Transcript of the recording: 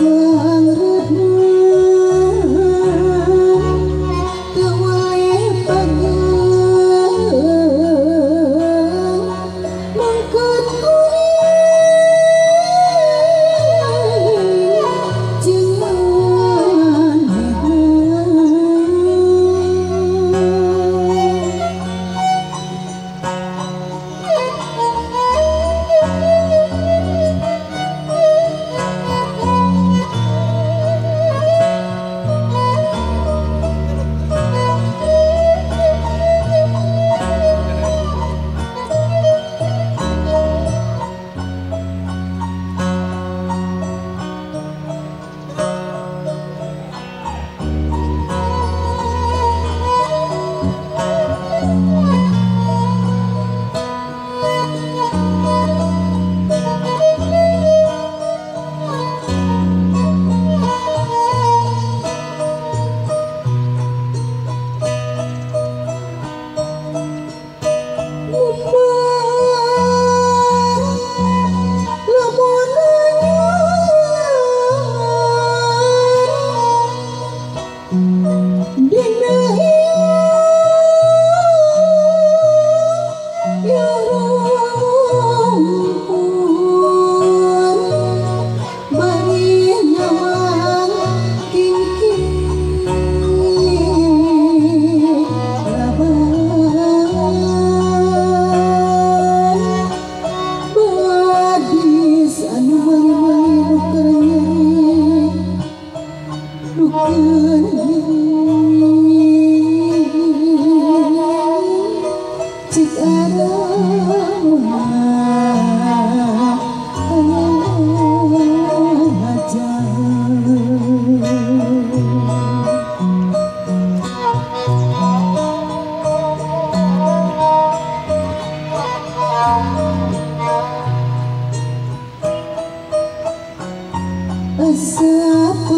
Oh. Asa aku